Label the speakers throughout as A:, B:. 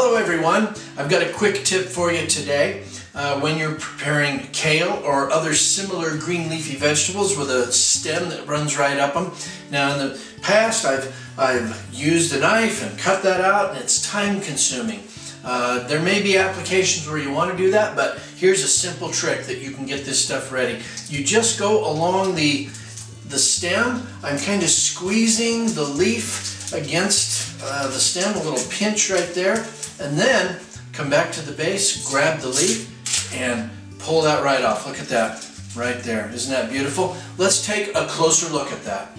A: Hello everyone, I've got a quick tip for you today. Uh, when you're preparing kale or other similar green leafy vegetables with a stem that runs right up them. Now in the past I've, I've used a knife and cut that out and it's time consuming. Uh, there may be applications where you want to do that, but here's a simple trick that you can get this stuff ready. You just go along the, the stem. I'm kind of squeezing the leaf against uh, the stem, a little pinch right there, and then come back to the base, grab the leaf, and pull that right off. Look at that right there. Isn't that beautiful? Let's take a closer look at that.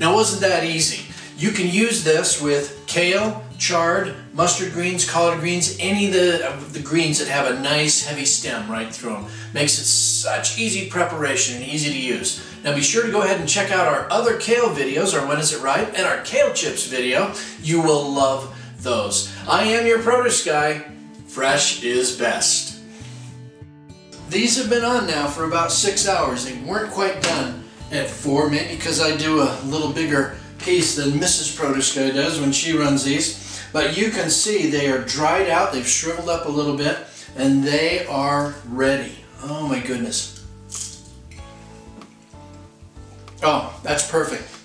A: Now wasn't that easy? You can use this with kale, chard, mustard greens, collard greens, any of the, of the greens that have a nice heavy stem right through them. Makes it such easy preparation and easy to use. Now be sure to go ahead and check out our other kale videos, our When Is It Ripe, and our kale chips video. You will love those. I am your produce guy. Fresh is best. These have been on now for about six hours. They weren't quite done at four, maybe because I do a little bigger piece than Mrs. Produce does when she runs these. But you can see they are dried out, they've shriveled up a little bit, and they are ready. Oh my goodness. Oh, that's perfect.